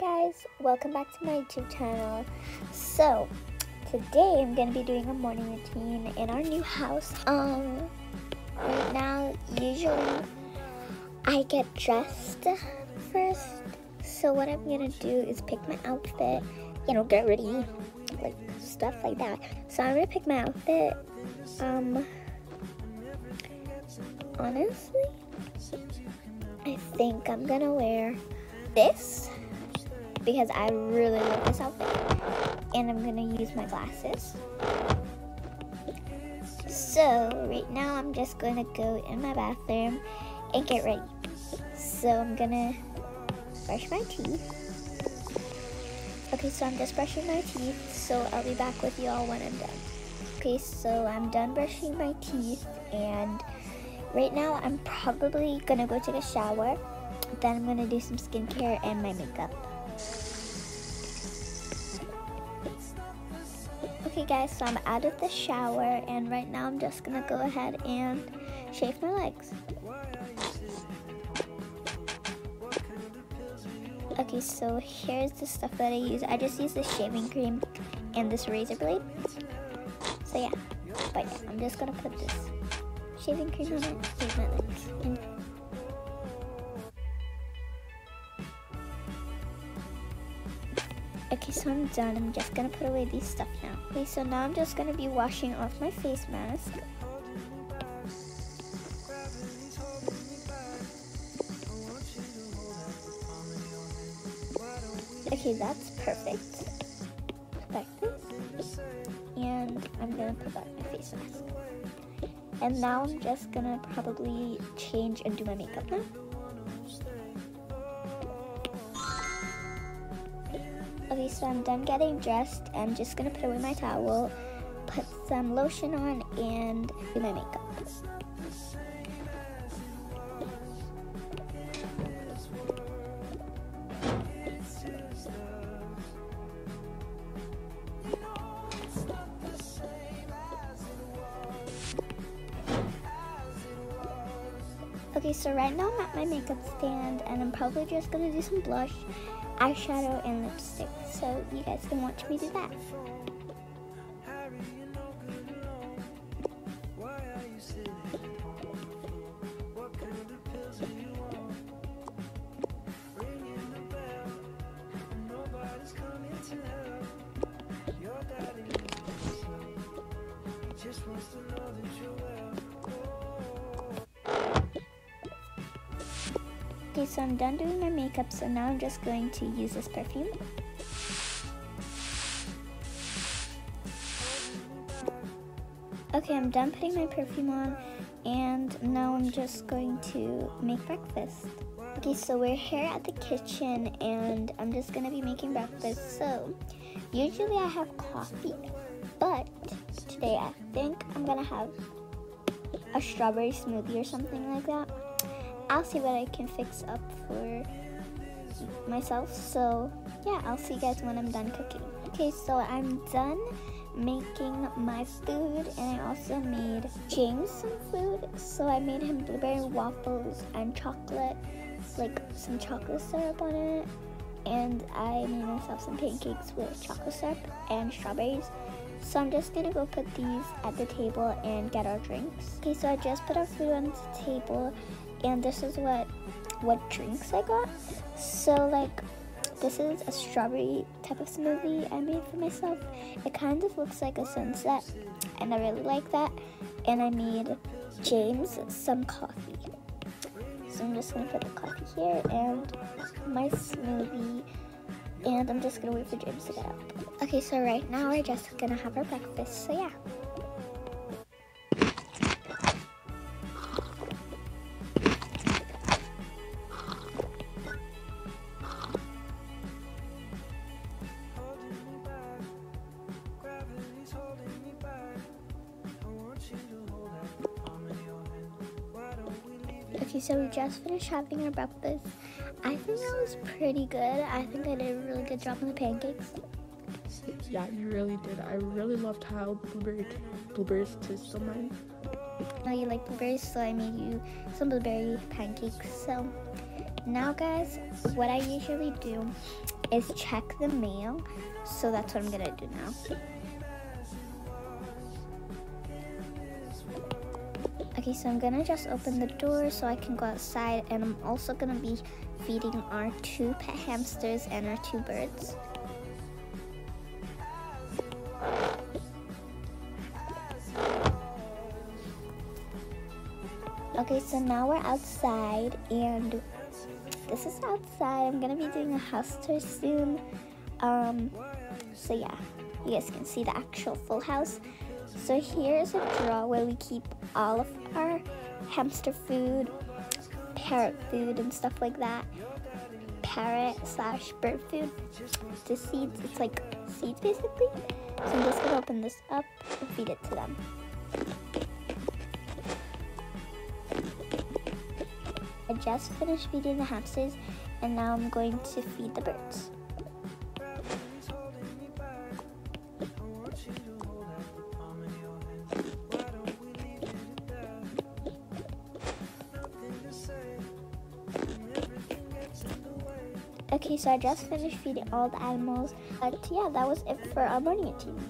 guys, welcome back to my YouTube channel. So, today I'm gonna be doing a morning routine in our new house. Um, right now, usually I get dressed first. So what I'm gonna do is pick my outfit, you know, get ready, like stuff like that. So I'm gonna pick my outfit. Um, honestly, I think I'm gonna wear this because I really love this outfit. And I'm gonna use my glasses. So right now I'm just gonna go in my bathroom and get ready. So I'm gonna brush my teeth. Okay, so I'm just brushing my teeth, so I'll be back with y'all when I'm done. Okay, so I'm done brushing my teeth and right now I'm probably gonna go take a shower. Then I'm gonna do some skincare and my makeup. Okay guys, so I'm out of the shower and right now I'm just gonna go ahead and shave my legs. Okay, so here's the stuff that I use. I just use this shaving cream and this razor blade. So yeah, but yeah, I'm just gonna put this shaving cream on it, shave my legs. And Okay, so I'm done. I'm just gonna put away these stuff now. Okay, so now I'm just gonna be washing off my face mask. Okay, that's perfect. Like this. And I'm gonna put back my face mask. And now I'm just gonna probably change and do my makeup now. So I'm done getting dressed. I'm just gonna put away my towel, put some lotion on, and do my makeup. Okay, so right now I'm at my makeup stand and I'm probably just gonna do some blush, eyeshadow, and lipstick. So you guys can watch me do that. Okay, so I'm done doing my makeup, so now I'm just going to use this perfume. Okay, I'm done putting my perfume on, and now I'm just going to make breakfast. Okay, so we're here at the kitchen, and I'm just gonna be making breakfast. So, usually I have coffee, but today I think I'm gonna have a strawberry smoothie or something like that. I'll see what I can fix up for myself. So yeah, I'll see you guys when I'm done cooking. Okay, so I'm done making my food and I also made James some food. So I made him blueberry waffles and chocolate, like some chocolate syrup on it. And I made myself some pancakes with chocolate syrup and strawberries. So I'm just gonna go put these at the table and get our drinks. Okay, so I just put our food on the table and this is what what drinks I got. So like this is a strawberry type of smoothie I made for myself. It kind of looks like a sunset and I really like that. And I made James some coffee. So I'm just gonna put the coffee here and my smoothie and I'm just gonna wait for James to get up. Okay, so right now we're just gonna have our breakfast, so yeah. Okay, so we just finished having our breakfast. I think that was pretty good. I think I did a really good job on the pancakes. Yeah, you really did. I really loved how blueberry blueberries taste on mine. Now you like blueberries, so I made you some blueberry pancakes. So now, guys, what I usually do is check the mail. So that's what I'm gonna do now. Okay, so I'm gonna just open the door so I can go outside and I'm also gonna be feeding our two pet hamsters and our two birds. Okay, so now we're outside and this is outside. I'm gonna be doing a house tour soon. Um, so yeah, you guys can see the actual full house. So here's a drawer where we keep all of our hamster food, parrot food, and stuff like that. Parrot slash bird food. The seeds, it's like seeds basically. So I'm just gonna open this up and feed it to them. I just finished feeding the hamsters and now I'm going to feed the birds. Okay, so I just finished feeding all the animals. But yeah, that was it for our morning routine.